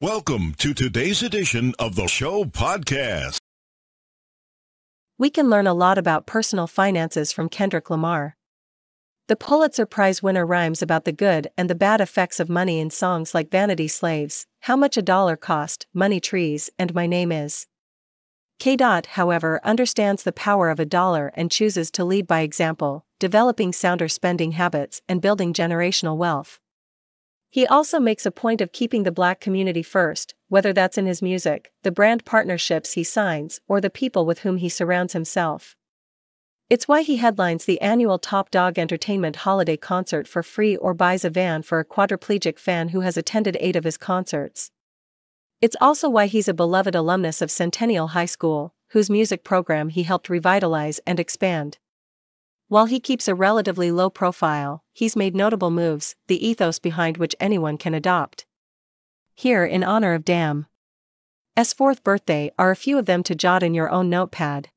Welcome to today's edition of the show podcast. We can learn a lot about personal finances from Kendrick Lamar. The Pulitzer Prize winner rhymes about the good and the bad effects of money in songs like Vanity Slaves, How Much a Dollar Cost, Money Trees, and My Name Is. K. Dot, however, understands the power of a dollar and chooses to lead by example, developing sounder spending habits and building generational wealth. He also makes a point of keeping the black community first, whether that's in his music, the brand partnerships he signs, or the people with whom he surrounds himself. It's why he headlines the annual Top Dawg Entertainment holiday concert for free or buys a van for a quadriplegic fan who has attended eight of his concerts. It's also why he's a beloved alumnus of Centennial High School, whose music program he helped revitalize and expand. While he keeps a relatively low profile, he's made notable moves, the ethos behind which anyone can adopt. Here, in honor of Damn. S fourth birthday, are a few of them to jot in your own notepad.